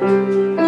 Música